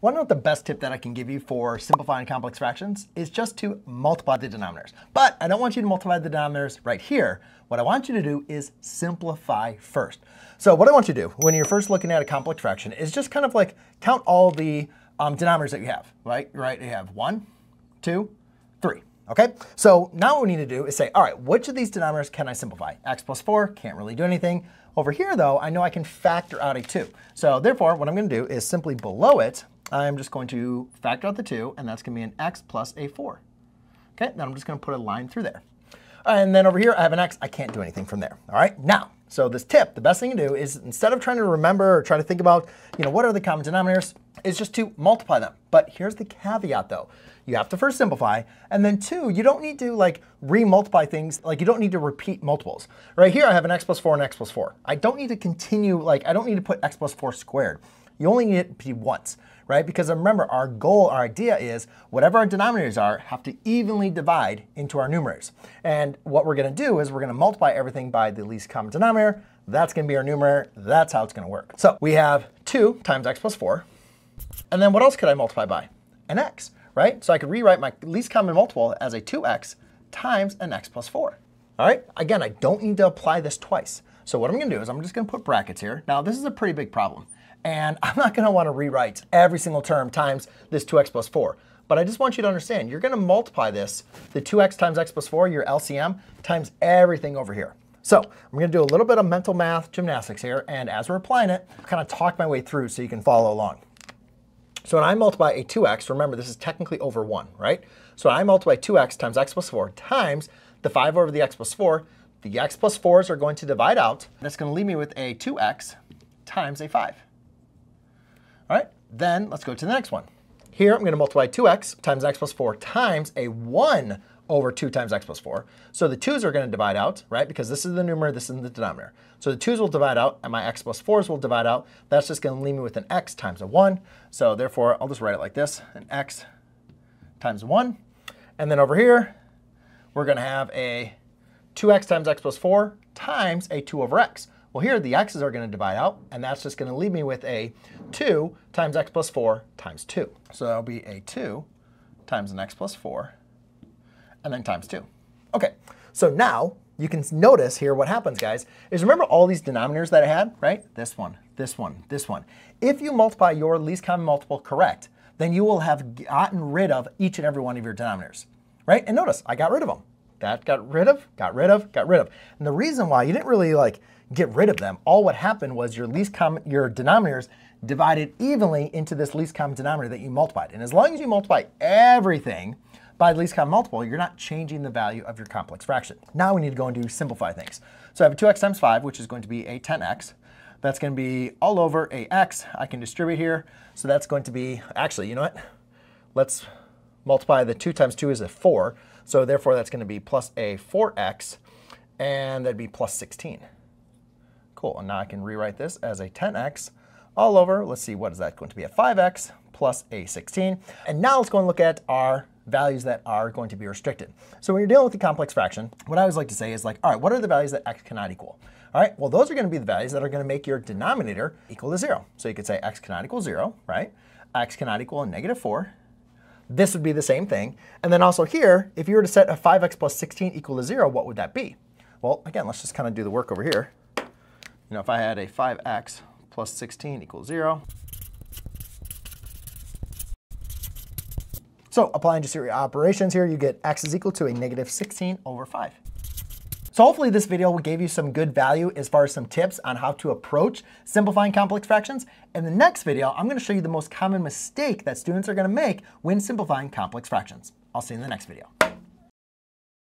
To know the best tip that I can give you for simplifying complex fractions is just to multiply the denominators. But I don't want you to multiply the denominators right here. What I want you to do is simplify first. So what I want you to do when you're first looking at a complex fraction is just kind of like count all the um, denominators that you have, right? Right, you have one, two, three. Okay, so now what we need to do is say, all right, which of these denominators can I simplify? x plus 4, can't really do anything. Over here, though, I know I can factor out a 2. So therefore, what I'm going to do is simply below it, I'm just going to factor out the 2, and that's going to be an x plus a 4. Okay, then I'm just going to put a line through there. Uh, and then over here, I have an x. I can't do anything from there. All right, now, so this tip, the best thing to do is instead of trying to remember or try to think about, you know, what are the common denominators, is just to multiply them. But here's the caveat though. You have to first simplify, and then two, you don't need to like re-multiply things, like you don't need to repeat multiples. Right here I have an x plus four and x plus four. I don't need to continue, like I don't need to put x plus four squared. You only need it to be once, right? Because remember, our goal, our idea is whatever our denominators are, have to evenly divide into our numerators. And what we're gonna do is we're gonna multiply everything by the least common denominator. That's gonna be our numerator. That's how it's gonna work. So we have two times x plus four. And then what else could I multiply by? An x, right? So I could rewrite my least common multiple as a 2x times an x plus 4. All right, again, I don't need to apply this twice. So what I'm gonna do is I'm just gonna put brackets here. Now this is a pretty big problem. And I'm not gonna wanna rewrite every single term times this 2x plus 4. But I just want you to understand, you're gonna multiply this, the 2x times x plus 4, your LCM, times everything over here. So I'm gonna do a little bit of mental math gymnastics here, and as we're applying it, kind of talk my way through so you can follow along. So when I multiply a 2x, remember this is technically over 1, right? So I multiply 2x times x plus 4 times the 5 over the x plus 4. The x plus 4s are going to divide out. That's going to leave me with a 2x times a 5. Then let's go to the next one. Here I'm going to multiply 2x times x plus 4 times a 1 over 2 times x plus 4. So the 2's are going to divide out, right? Because this is the numerator, this is the denominator. So the 2's will divide out, and my x plus 4's will divide out. That's just going to leave me with an x times a 1. So therefore, I'll just write it like this, an x times 1. And then over here, we're going to have a 2x times x plus 4 times a 2 over x. Well, here the x's are going to divide out, and that's just going to leave me with a 2 times x plus 4 times 2. So that'll be a 2 times an x plus 4 and then times 2. Okay, so now you can notice here what happens, guys, is remember all these denominators that I had, right? This one, this one, this one. If you multiply your least common multiple correct, then you will have gotten rid of each and every one of your denominators, right? And notice, I got rid of them. That got rid of, got rid of, got rid of. And the reason why you didn't really like get rid of them, all what happened was your least common, your denominators divided evenly into this least common denominator that you multiplied. And as long as you multiply everything, by the least common multiple, you're not changing the value of your complex fraction. Now we need to go and do simplify things. So I have a 2x times 5, which is going to be a 10x. That's going to be all over a x. I can distribute here. So that's going to be, actually, you know what? Let's multiply the 2 times 2 is a 4. So therefore, that's going to be plus a 4x, and that'd be plus 16. Cool, and now I can rewrite this as a 10x all over, let's see, what is that going to be, a 5x plus a 16. And now let's go and look at our values that are going to be restricted. So when you're dealing with a complex fraction, what I always like to say is like, all right, what are the values that x cannot equal? All right, well, those are going to be the values that are going to make your denominator equal to 0. So you could say x cannot equal 0, right? x cannot equal negative 4. This would be the same thing. And then also here, if you were to set a 5x plus 16 equal to 0, what would that be? Well, again, let's just kind of do the work over here. You know, if I had a 5x plus 16 equals 0, So applying just your operations here, you get x is equal to a negative 16 over 5. So hopefully this video gave you some good value as far as some tips on how to approach simplifying complex fractions. In the next video, I'm going to show you the most common mistake that students are going to make when simplifying complex fractions. I'll see you in the next video.